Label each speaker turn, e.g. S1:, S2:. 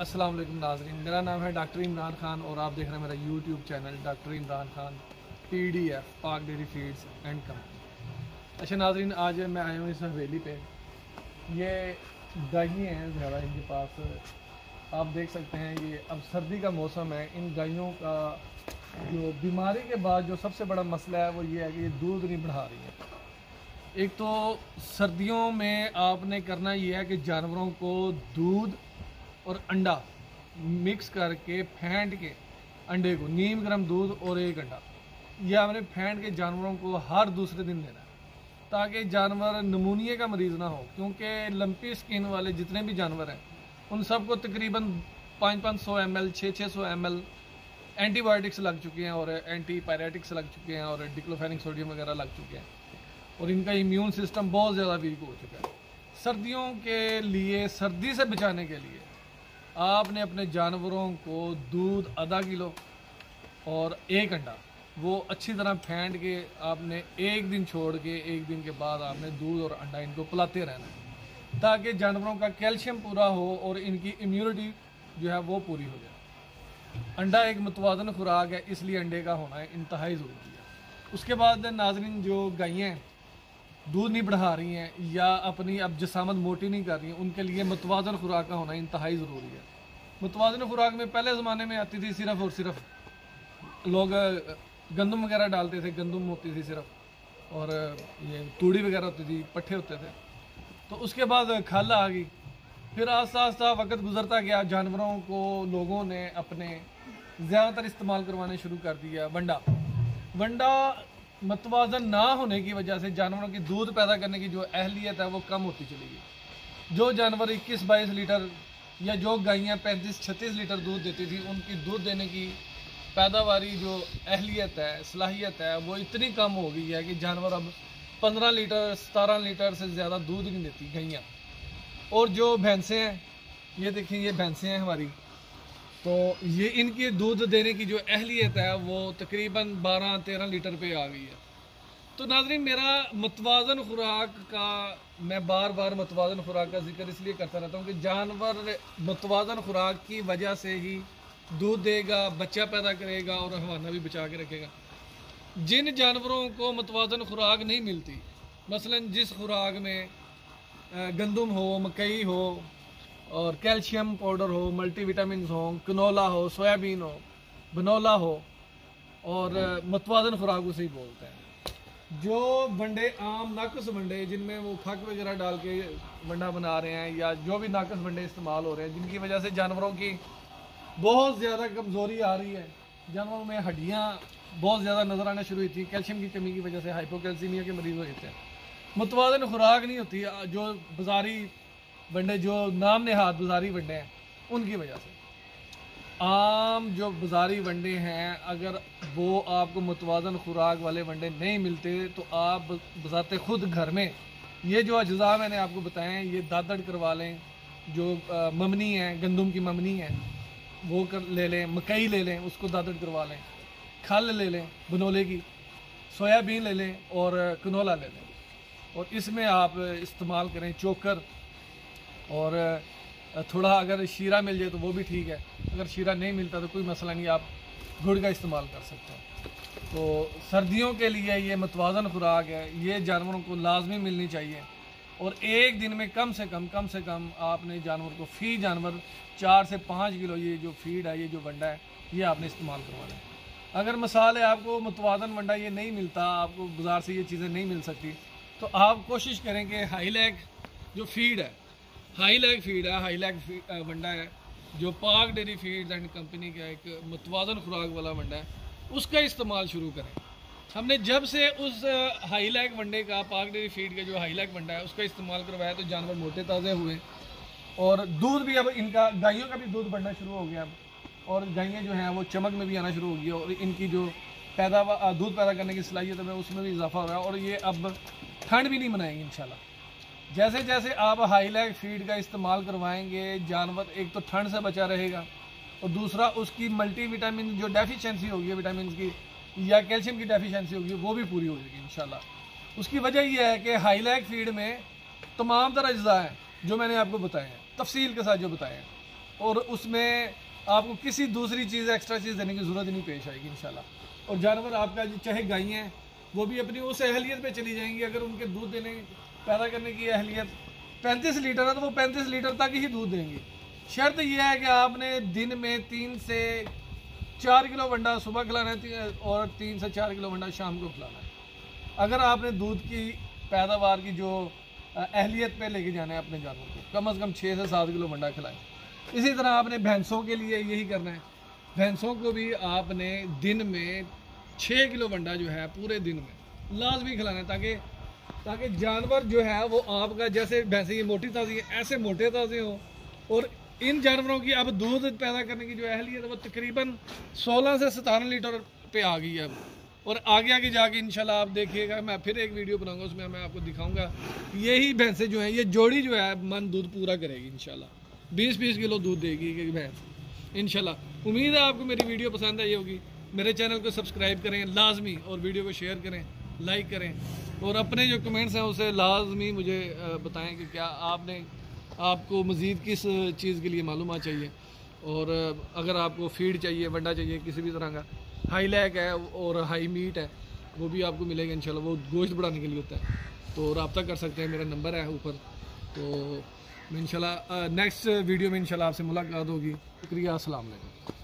S1: अस्सलाम वालेकुम नाजरीन, मेरा नाम है डॉक्टर इमरान खान और आप देख रहे हैं मेरा YouTube channel doctor Imran Khan P D F Pak dairy feeds and company अच्छा नाजरीन, आज मैं आया हूँ इस हवेली पे। ये गायें हैं ज़्यादा इनके पास। आप देख सकते हैं ये अब सर्दी का मौसम है। इन गायों का जो बीमारी के बाद जो सबसे बड़ा मसला है वो ये है कि ये दूध नहीं बढ़ा रही है। एक तो सर्दियों में आपने करना ये है कि जानवरों को दूध और अंडा मिक्स करके फेंट के अंडे को, नीम, गर्म दूध और एक अंडा। यह हमने फेंट के जानवरों को हर दूसरे दिन देना है, ताकि जानवर नमूनिया का मरीज़ ना हो, क्योंकि लंपी स्किन वाले जितने भी जानवर हैं, उन सबको तकरीबन पाँच पाँच सौ एम एल छः छः सौ एम एल एंटीबायोटिक्स लग चुके हैं और एंटी पायरेटिक्स लग चुके हैं और डिक्लोफेनिक सोडियम वगैरह लग चुके हैं। और इनका इम्यून सिस्टम बहुत ज़्यादा वीक हो चुका है। सर्दियों के लिए, सर्दी से बचाने के लिए आपने अपने जानवरों को दूध आधा किलो और एक अंडा। वो अच्छी तरह फेंट के आपने एक दिन छोड़ के, एक दिन के बाद आपने दूध और अंडा इनको पिलाते रहना है, ताकि जानवरों का कैल्शियम पूरा हो और इनकी इम्यूनिटी जो है वो पूरी हो जाए। अंडा एक मुतवाजन खुराक है, इसलिए अंडे का होना है इंतहाई ज़रूरी है। उसके बाद नाजरीन, जो गायें दूध नहीं बढ़ा रही हैं या अपनी अब जसामत मोटी नहीं कर रही हैं, उनके लिए मुतवाजन खुराक का होना इंतहाई ज़रूरी है। मुतवाजन खुराक में पहले ज़माने में आती थी सिर्फ़ और सिर्फ़, लोग गंदम वगैरह डालते थे, गंदम होती थी सिर्फ़, और ये तूड़ी वगैरह होती थी, पट्ठे होते थे। तो उसके बाद खल आ गई। फिर आस्ता आस्ता वक्त गुजरता गया, जानवरों को, लोगों ने अपने ज़्यादातर इस्तेमाल करवाने शुरू कर दिया, वंडा। वंडा मतवाजन ना होने की वजह से जानवरों की दूध पैदा करने की जो अहलियत है, वो कम होती चली गई। जो जानवर इक्कीस बाईस लीटर या जो गायें पैंतीस छत्तीस लीटर दूध देती थी, उनकी दूध देने की पैदावारी जो अहलियत है, सलाहियत है, वो इतनी कम हो गई है कि जानवर अब पंद्रह लीटर, सतारह लीटर से ज़्यादा दूध नहीं देती, गैयाँ। और जो भैंसें हैं, ये देखिए, ये भैंसें हैं हमारी। तो ये इनकी दूध देने की जो अहलियत है, वो तकरीबन 12-13 लीटर पे आ गई है। तो नाजरीन, मेरा मतवाजन खुराक का, मैं बार बार मतवाजन खुराक का ज़िक्र इसलिए करता रहता हूँ कि जानवर मतवाजन खुराक की वजह से ही दूध देगा, बच्चा पैदा करेगा और हवाना भी बचा के रखेगा। जिन जानवरों को मतवाजन खुराक नहीं मिलती, मसलन जिस खुराक में गंदम हो, मकई हो और कैल्शियम पाउडर हो मल्टीविटामिन हो कनोला हो सोयाबीन हो बनोला हो, और मतवाजन खुराक उसे ही बोलते हैं। जो वंडे आम नाकस वंडे जिनमें वो खक वगैरह डाल के वंडा बना रहे हैं, या जो भी नाकस वंडे इस्तेमाल हो रहे हैं, जिनकी वजह से जानवरों की बहुत ज़्यादा कमज़ोरी आ रही है। जानवरों में हड्डियाँ बहुत ज़्यादा नज़र आना शुरू हुई थी, कैल्शियम की कमी की वजह से हाइपोकैल्सीमिया के मरीज़ हुए थे मतवाजन खुराक नहीं होती जो बाजारी वनडे जो नाम हाथ बाजारी वनडे हैं, उनकी वजह से। आम जो बाजारी वंडे हैं, अगर वो आपको मुतवाजन खुराक वाले वनडे नहीं मिलते तो आप बजाते खुद घर में। ये जो अज्जा मैंने आपको बताए ये दादड़ करवा लें, जो ममनी है, गंदम की ममनी है, वो कर ले लें, मकई ले लें, उसको दादड़ करवा लें। खल ले लें, बनोले की, सोयाबीन ले लें और कनोला ले लें। और इसमें आप इस्तेमाल करें चोकर। और थोड़ा अगर शीरा मिल जाए तो वो भी ठीक है। अगर शीरा नहीं मिलता तो कोई मसला नहीं, आप गुड़ का इस्तेमाल कर सकते हैं। तो सर्दियों के लिए ये मतवाजन खुराक है, ये जानवरों को लाजमी मिलनी चाहिए। और एक दिन में कम से कम कम से कम आपने जानवर को, फ़ी जानवर, चार से पाँच किलो ये जो फ़ीड है, ये जो वंडा है, ये आपने इस्तेमाल करवाना है। अगर मसाल है आपको मतवाजन वंडा ये नहीं मिलता, आपको बाज़ार से ये चीज़ें नहीं मिल सकती तो आप कोशिश करें कि हाई लैग जो फ़ीड है हाई लैग फ़ीड है हाई लैग वंडा है, जो पाक डेरी फ़ीड एंड कंपनी का एक मुतवाजन खुराक वाला वंडा है, उसका इस्तेमाल शुरू करें। हमने जब से उस हाई लैग वंडे का, पाक डेरी फ़ीड का जो हाई लैग वंडा है, उसका इस्तेमाल करवाया तो जानवर मोटे ताज़े हुए। और दूध भी अब इनका, गायों का भी दूध बढ़ना शुरू हो गया अब। और गायें जो हैं, वो चमक में भी आना शुरू हो गई और इनकी जो पैदावार दूध पैदा करने की सलाहियत है, उसमें भी इजाफा हो रहा है, और ये अब ठंड भी नहीं मनाएँगे, इंशाल्लाह। जैसे जैसे आप हाई लैग फ़ीड का इस्तेमाल करवाएँगे, जानवर एक तो ठंड से बचा रहेगा और दूसरा उसकी मल्टी विटामिन जो डेफिशिएंसी होगी विटामिन की, या कैल्शियम की डेफिशिएंसी होगी, वो भी पूरी हो जाएगी, इंशाल्लाह। उसकी वजह यह है कि हाई लैग फ़ीड में तमाम तरह अज्जा हैं, जो मैंने आपको बताए हैं, तफसील के साथ जो बताए हैं, और उसमें आपको किसी दूसरी चीज़ एक्स्ट्रा चीज़ देने की ज़रूरत नहीं पेश आएगी, इंशाल्लाह। और जानवर आपका चाहे गाय वो भी अपनी उस अहलियत पे चली जाएँगी, अगर उनके दूध देने पैदा करने की अहलियत पैंतीस लीटर है तो वो पैंतीस लीटर तक ही दूध देंगी। शर्त यह है कि आपने दिन में तीन से चार किलो वंडा सुबह खिलाना है, और तीन से चार किलो वंडा शाम को खिलाना है। अगर आपने दूध की पैदावार की जो अहलियत पे लेके जाना है अपने जानवर को, कम अज़ कम छः से सात किलो वंडा खिलाएँ। इसी तरह आपने भैंसों के लिए यही करना है। भैंसों को भी आपने दिन में छः किलो वंडा जो है, पूरे दिन में लाजमी खिलाना है, ताकि ताकि जानवर जो है वो आपका जैसे भैंसे की मोटी ताज़ी है, ऐसे मोटे ताज़े हों। और इन जानवरों की अब दूध पैदा करने की जो अहलियत है, वो तकरीबन 16 से सतारह लीटर पे आ गई है और आगे आगे जाके इंशाल्लाह आप देखिएगा, मैं फिर एक वीडियो बनाऊँगा, उसमें मैं आपको दिखाऊँगा। यही भैंसें जो हैं, ये जोड़ी जो है मन दूध पूरा करेगी इंशाल्लाह। बीस बीस किलो दूध देगी भैंस, इंशाल्लाह। उम्मीद है आपको मेरी वीडियो पसंद आई होगी। मेरे चैनल को सब्सक्राइब करें, लाजमी, और वीडियो को शेयर करें। लाइक करें। और अपने जो कमेंट्स हैं, उसे लाजमी मुझे बताएँ कि क्या आपने, आपको मज़ीद किस चीज़ के लिए मालूम चाहिए। और अगर आपको फ़ीड चाहिए, वंडा चाहिए, किसी भी तरह का हाई लैक है और हाई मीट है, वो भी आपको मिलेगा इंशाल्लाह, वो गोश्त बढ़ाने के लिए होता है। तो रबता कर सकते हैं, मेरा नंबर है ऊपर। तो इंशाल्लाह नेक्स्ट वीडियो में इंशाल्लाह आपसे मुलाकात होगी। शुक्रिया वालेकुम।